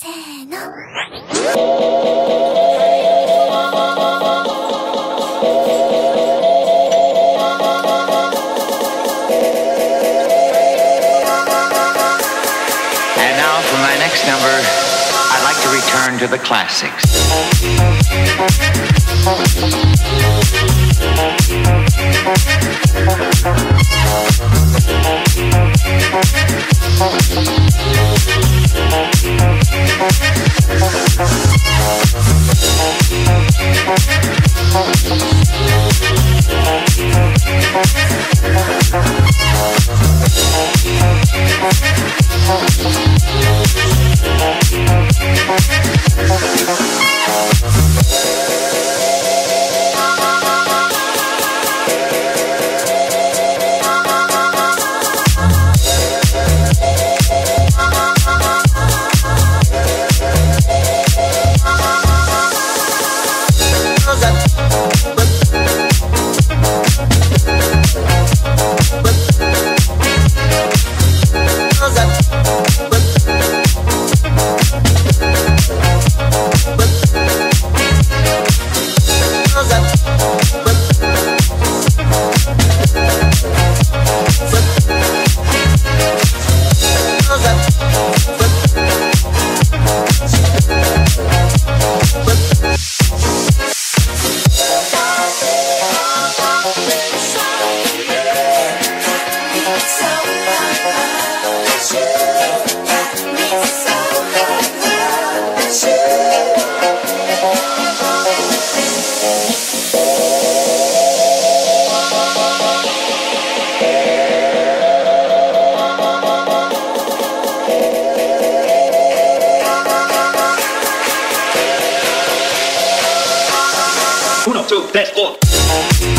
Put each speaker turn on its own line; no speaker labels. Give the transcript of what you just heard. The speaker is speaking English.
せーの。
And now for my next number, I'd like to return to the classics.
Uno, two,